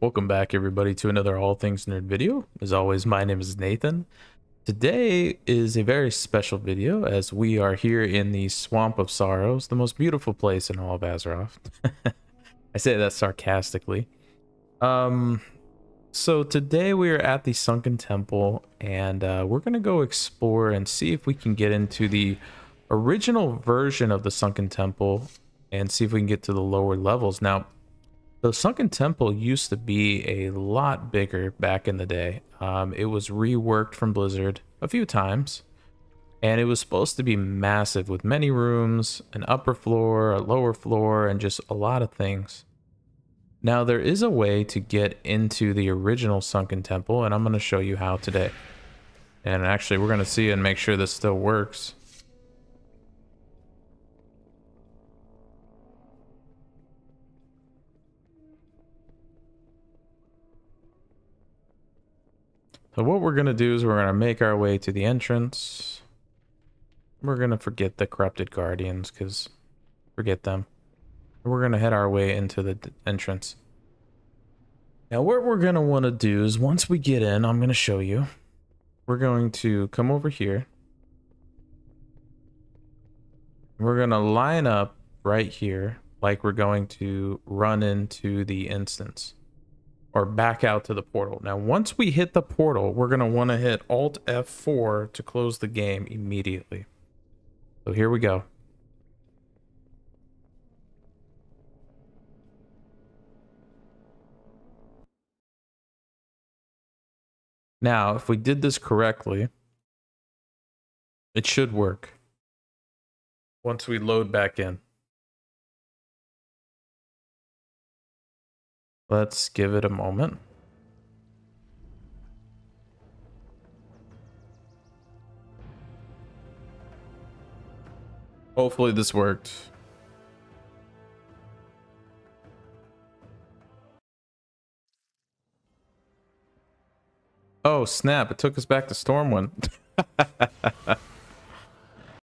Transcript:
Welcome back everybody to another All Things Nerd video. As always, my name is Nathan. Today is a very special video as we are here in the Swamp of Sorrows, the most beautiful place in all of Azeroth. I say that sarcastically. Um, so today we are at the Sunken Temple and uh, we're going to go explore and see if we can get into the original version of the Sunken Temple and see if we can get to the lower levels. Now, the Sunken Temple used to be a lot bigger back in the day. Um, it was reworked from Blizzard a few times, and it was supposed to be massive with many rooms, an upper floor, a lower floor, and just a lot of things. Now, there is a way to get into the original Sunken Temple, and I'm going to show you how today. And actually, we're going to see and make sure this still works. So what we're going to do is we're going to make our way to the entrance. We're going to forget the corrupted guardians because forget them. We're going to head our way into the entrance. Now what we're going to want to do is once we get in, I'm going to show you. We're going to come over here. We're going to line up right here like we're going to run into the instance or back out to the portal. Now, once we hit the portal, we're going to want to hit Alt F4 to close the game immediately. So here we go. Now, if we did this correctly, it should work once we load back in. Let's give it a moment. Hopefully this worked. Oh, snap. It took us back to Stormwind.